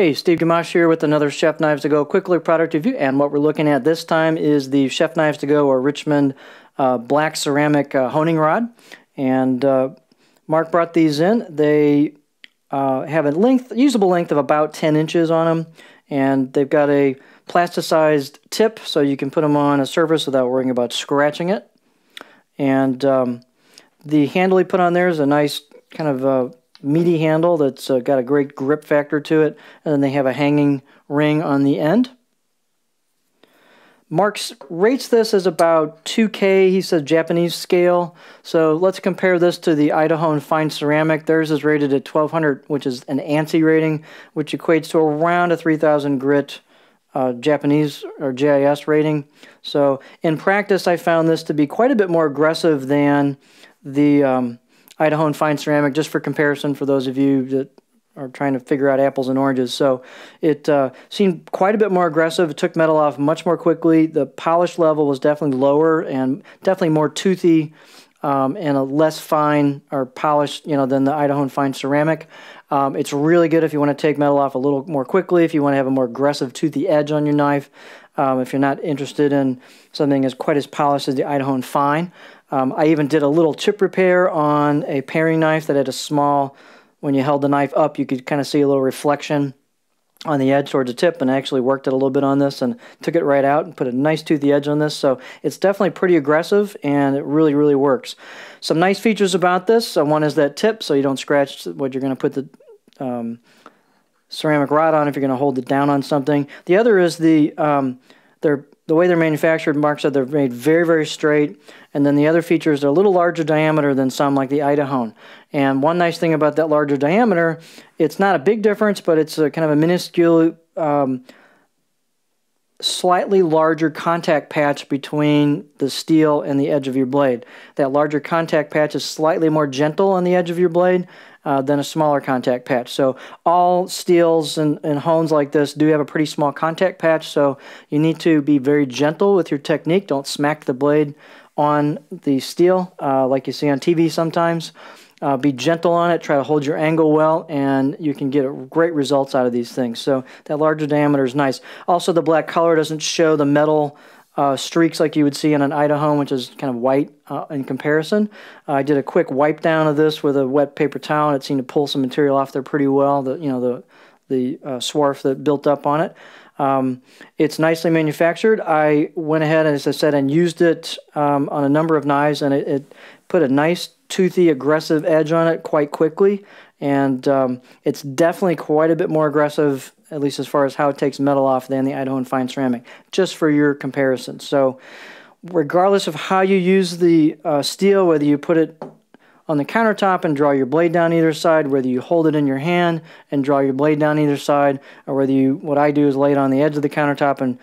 Hey, Steve Gamache here with another Chef Knives to Go quickly product review. And what we're looking at this time is the Chef Knives to Go or Richmond uh, black ceramic uh, honing rod. And uh, Mark brought these in. They uh, have a length, usable length of about 10 inches on them. And they've got a plasticized tip so you can put them on a surface without worrying about scratching it. And um, the handle he put on there is a nice kind of uh, meaty handle that's uh, got a great grip factor to it, and then they have a hanging ring on the end. Marks rates this as about 2K, he says Japanese scale. So let's compare this to the Idahone Fine Ceramic. Theirs is rated at 1200, which is an ANSI rating, which equates to around a 3000 grit uh, Japanese or JIS rating. So in practice, I found this to be quite a bit more aggressive than the um, Idahone Fine Ceramic, just for comparison for those of you that are trying to figure out apples and oranges. So it uh, seemed quite a bit more aggressive. It took metal off much more quickly. The polish level was definitely lower and definitely more toothy um, and a less fine or polished, you know, than the Idahone Fine Ceramic. Um, it's really good if you want to take metal off a little more quickly, if you want to have a more aggressive toothy edge on your knife, um, if you're not interested in something as quite as polished as the Idaho and Fine. Um, I even did a little chip repair on a paring knife that had a small, when you held the knife up, you could kind of see a little reflection on the edge towards the tip and I actually worked it a little bit on this and took it right out and put a nice toothy edge on this. So it's definitely pretty aggressive and it really, really works. Some nice features about this. Uh, one is that tip so you don't scratch what you're going to put the um, ceramic rod on if you're going to hold it down on something. The other is the um, they're the way they're manufactured, Mark said they're made very, very straight. And then the other feature is they're a little larger diameter than some like the Idahone. And one nice thing about that larger diameter, it's not a big difference, but it's a kind of a minuscule, um, slightly larger contact patch between the steel and the edge of your blade. That larger contact patch is slightly more gentle on the edge of your blade, uh, than a smaller contact patch. So all steels and, and hones like this do have a pretty small contact patch, so you need to be very gentle with your technique. Don't smack the blade on the steel uh, like you see on TV sometimes. Uh, be gentle on it, try to hold your angle well, and you can get great results out of these things. So that larger diameter is nice. Also, the black color doesn't show the metal uh, streaks like you would see in an Idahone, which is kind of white uh, in comparison. Uh, I did a quick wipe down of this with a wet paper towel, and it seemed to pull some material off there pretty well. The you know the the uh, swarf that built up on it. Um, it's nicely manufactured. I went ahead, as I said, and used it um, on a number of knives, and it, it, put a nice toothy, aggressive edge on it quite quickly. And um, it's definitely quite a bit more aggressive at least as far as how it takes metal off than the Idahone Fine Ceramic, just for your comparison. So regardless of how you use the uh, steel, whether you put it on the countertop and draw your blade down either side, whether you hold it in your hand and draw your blade down either side, or whether you, what I do is lay it on the edge of the countertop and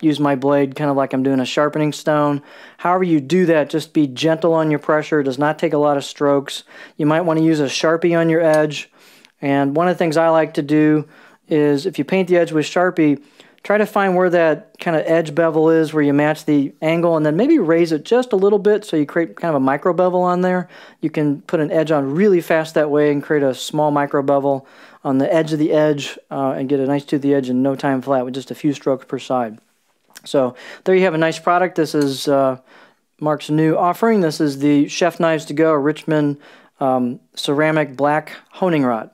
use my blade kind of like I'm doing a sharpening stone. However you do that, just be gentle on your pressure. It does not take a lot of strokes. You might want to use a Sharpie on your edge. And one of the things I like to do is if you paint the edge with Sharpie, try to find where that kind of edge bevel is where you match the angle and then maybe raise it just a little bit so you create kind of a micro bevel on there. You can put an edge on really fast that way and create a small micro bevel on the edge of the edge uh, and get a nice to the edge in no time flat with just a few strokes per side. So there you have a nice product. This is uh, Mark's new offering. This is the Chef Knives to Go Richmond um, ceramic black honing rod.